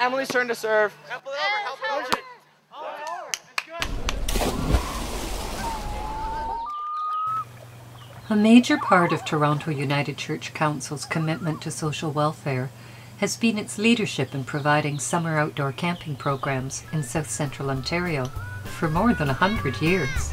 Emily's turn to serve. A major part of Toronto United Church Council's commitment to social welfare has been its leadership in providing summer outdoor camping programs in south central Ontario for more than a hundred years.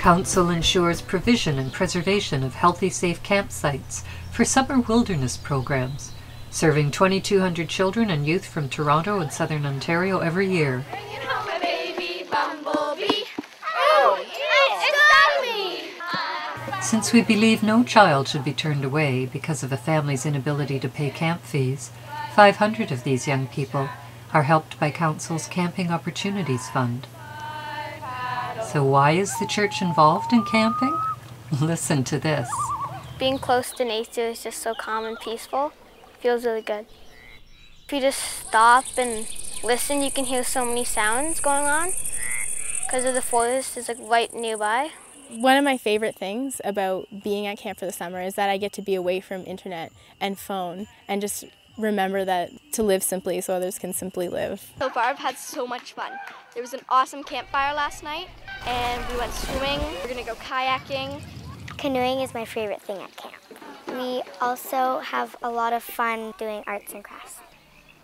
Council ensures provision and preservation of healthy, safe campsites for summer wilderness programs, serving 2,200 children and youth from Toronto and southern Ontario every year. Since we believe no child should be turned away because of a family's inability to pay camp fees, 500 of these young people are helped by Council's Camping Opportunities Fund. So, why is the church involved in camping? Listen to this. Being close to nature is just so calm and peaceful. Feels really good. If you just stop and listen, you can hear so many sounds going on because of the forest is like right nearby. One of my favorite things about being at camp for the summer is that I get to be away from internet and phone and just remember that to live simply so others can simply live. So far, I've had so much fun. There was an awesome campfire last night, and we went swimming. We're gonna go kayaking. Canoeing is my favorite thing at camp. We also have a lot of fun doing arts and crafts.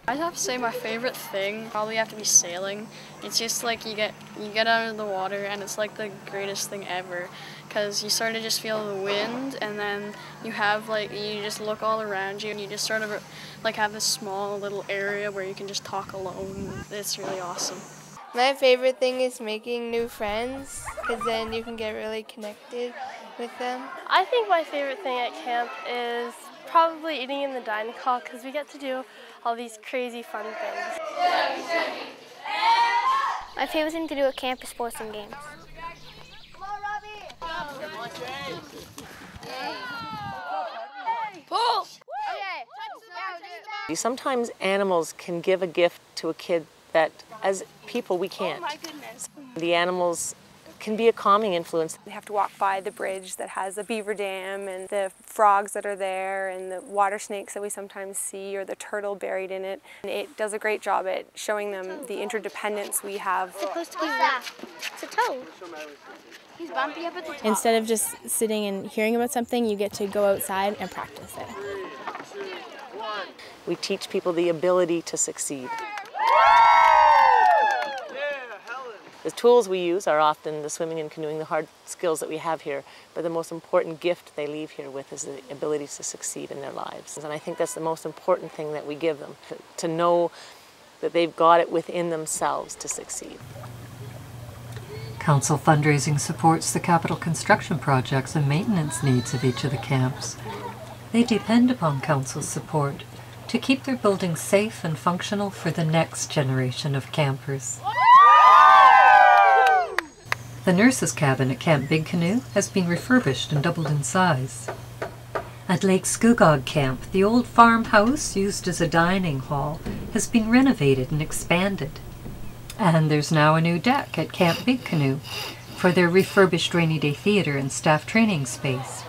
I'd have to say my favorite thing probably have to be sailing. It's just like you get you get out of the water and it's like the greatest thing ever because you sort of just feel the wind and then you have like you just look all around you and you just sort of like have this small little area where you can just talk alone. It's really awesome. My favorite thing is making new friends because then you can get really connected with them. I think my favorite thing at camp is probably eating in the dining hall because we get to do all these crazy fun things. My favorite thing to do at camp is sports and games. Pull! Sometimes animals can give a gift to a kid that as people we can't. Oh, hmm. The animals can be a calming influence. We have to walk by the bridge that has the beaver dam and the frogs that are there and the water snakes that we sometimes see or the turtle buried in it. And it does a great job at showing them the interdependence we have. It's supposed to be that. It's a toad. He's bumpy up at the top. Instead of just sitting and hearing about something, you get to go outside and practice it. We teach people the ability to succeed. The tools we use are often the swimming and canoeing, the hard skills that we have here, but the most important gift they leave here with is the ability to succeed in their lives. And I think that's the most important thing that we give them, to, know that they've got it within themselves to succeed. Council fundraising supports the capital construction projects and maintenance needs of each of the camps. They depend upon Council's support to keep their buildings safe and functional for the next generation of campers. The nurse's cabin at Camp Big Canoe has been refurbished and doubled in size. At Lake Scugog Camp, the old farmhouse used as a dining hall has been renovated and expanded. And there's now a new deck at Camp Big Canoe for their refurbished rainy day theater and staff training space.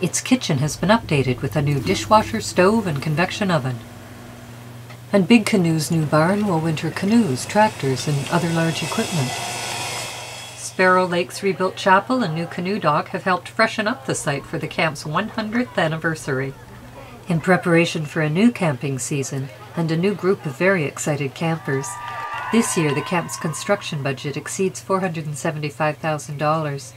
Its kitchen has been updated with a new dishwasher, stove, and convection oven. And Big Canoe's new barn will winter canoes, tractors, and other large equipment. Sparrow Lake's rebuilt chapel and new canoe dock have helped freshen up the site for the camp's 100th anniversary. In preparation for a new camping season and a new group of very excited campers, this year the camp's construction budget exceeds $475,000.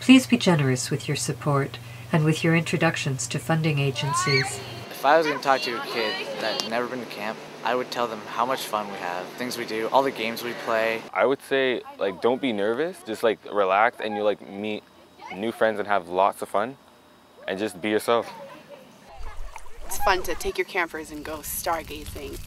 Please be generous with your support and with your introductions to funding agencies. If I was going to talk to a kid that had never been to camp, I would tell them how much fun we have, things we do, all the games we play. I would say like don't be nervous, just like relax and you like meet new friends and have lots of fun and just be yourself. It's fun to take your campers and go stargazing.